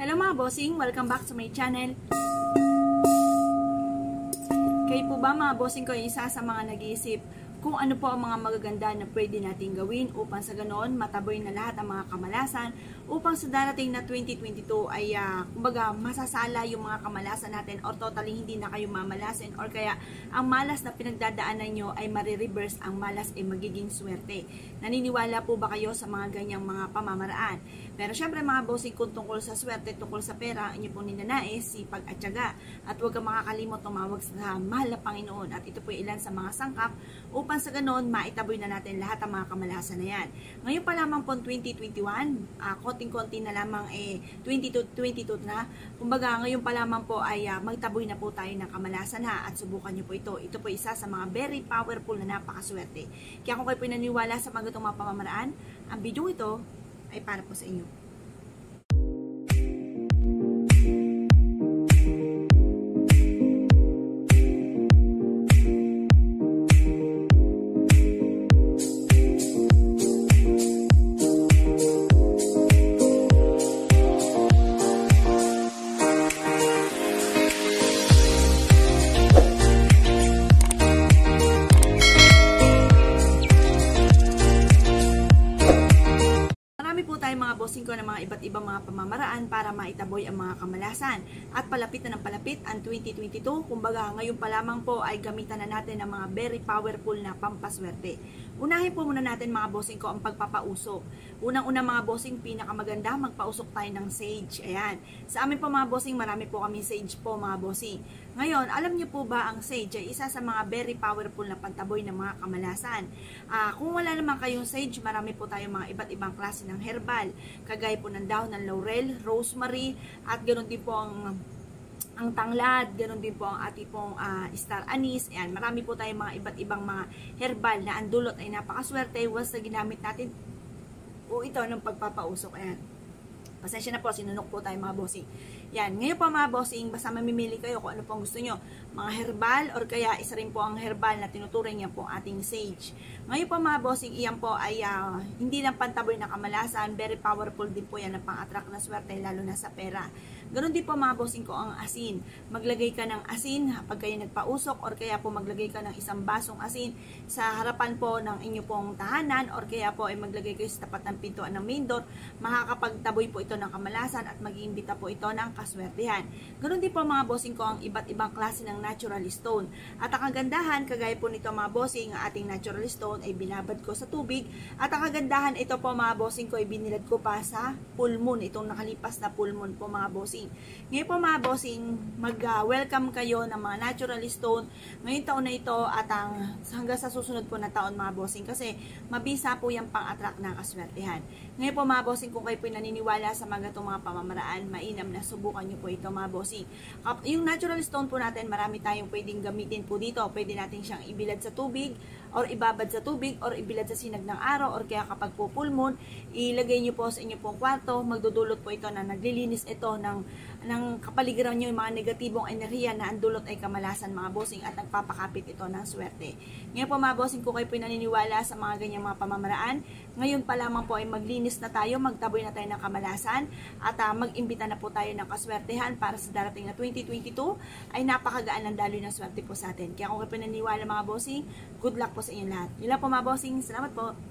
Hello mga bossing, welcome back to my channel. Kayo po ba mga bossing ko isa sa mga nag-iisip kung ano po ang mga magaganda na pwede nating gawin upang sa ganoon mataboy na lahat ang mga kamalasan upang sa darating na 2022 ay uh, kumbaga masasala yung mga kamalasan natin or totally hindi na kayo mamalasin or kaya ang malas na pinagdadaanan nyo ay marireverse ang malas ay magiging swerte. Naniniwala po ba kayo sa mga ganyang mga pamamaraan? Pero syempre mga bossing kung tungkol sa swerte, tungkol sa pera, inyo po ninanais, sipag at tiyaga. At huwag kang makakalimot tumawag sa mahal na Panginoon. At ito po ilan sa mga sangkap upang sa ganoon maitaboy na natin lahat ang mga kamalasan na yan. Ngayon pa lamang po 2021, uh, konting-konti na lamang eh 2022 na. Kumbaga ngayon pa lamang po ay uh, magtaboy na po tayo ng kamalasan ha at subukan nyo po ito. Ito po isa sa mga very powerful na napakaswerte. Kaya kung kayo po naniniwala sa mga itong mga pamamaraan, ang video ito ay para po sa inyo. Bossing ko ng mga iba't ibang mga pamamaraan para maitaboy ang mga kamalasan. At palapit na ng palapit ang 2022, kumbaga ngayon pa lamang po ay gamitan na natin ng mga very powerful na pampaswerte. Unahin po muna natin mga bossing ko ang pagpapausok. Unang-unang mga bossing, pinakamaganda, magpausok tayo ng sage. Ayan. Sa amin po mga bossing, marami po kami sage po mga bossing. Ngayon, alam niyo po ba ang sage ay isa sa mga very powerful na pantaboy ng mga kamalasan. Uh, kung wala naman kayong sage, marami po tayong mga iba't ibang klase ng herbal. Kagaya po ng dahon ng laurel, rosemary, at ganoon din po ang ang tanglad, ganoon din po ang ating pong uh, star anise. Ayan, marami po tayong mga iba't ibang mga herbal na ang dulot ay napakaswerte once na ginamit natin o ito ng pagpapausok. Ayan. Pasensya na po, sinunok po tayo mga bossing. Yan, ngayon po mga bossing, basta mamimili kayo kung ano pong gusto nyo. Mga herbal or kaya isa rin po ang herbal na tinuturing niya po ating sage. Ngayon po mga bossing, iyan po ay uh, hindi lang pantaboy na kamalasan, very powerful din po yan na pang-attract na swerte lalo na sa pera. Ganon din po mga bossing ko ang asin. Maglagay ka ng asin pag kayo nagpausok or kaya po maglagay ka ng isang basong asin sa harapan po ng inyo pong tahanan or kaya po ay maglagay kayo sa tapat ng pintuan ng main door. Makakapagtaboy po ito ng kamalasan at mag-iimbita po ito ng kaswertehan. Ganon din po mga bossing ko ang iba't ibang klase ng natural stone. At ang kagandahan, kagaya po nito mga bossing, ang ating natural stone ay binabad ko sa tubig. At ang kagandahan, ito po mga bossing ko ay binilad ko pa sa full moon. Itong nakalipas na full moon po mga bossing. Ngayon po mga bossing, mag-welcome kayo ng mga natural stone ngayong taon na ito at ang hanggang sa susunod po na taon mga bossing kasi mabisa po yung pang-attract na kaswertehan. Ngayon po mga bossing, kung kayo po naniniwala sa mga itong mga pamamaraan, mainam na subukan nyo po ito mga bossing. Yung natural stone po natin, marami tayong pwedeng gamitin po dito. Pwede natin siyang ibilad sa tubig or ibabad sa tubig or ibilad sa sinag ng araw or kaya kapag po full moon, ilagay nyo po sa inyo pong kwarto, magdudulot po ito na naglilinis ito ng ng kapaligiran nyo yung mga negatibong enerhiya na ang dulot ay kamalasan mga bossing at nagpapakapit ito ng swerte. Ngayon po mga bossing, kung kayo po naniniwala sa mga ganyang mga pamamaraan, ngayon pa lamang po ay maglinis na tayo, magtaboy na tayo ng kamalasan at uh, mag-imbita na po tayo ng kaswertehan para sa darating na 2022 ay napakagaan ng daloy ng swerte po sa atin. Kaya kung kayo po naniniwala mga bossing, good luck po sa inyo lahat. Yun lang po mga bossing, salamat po.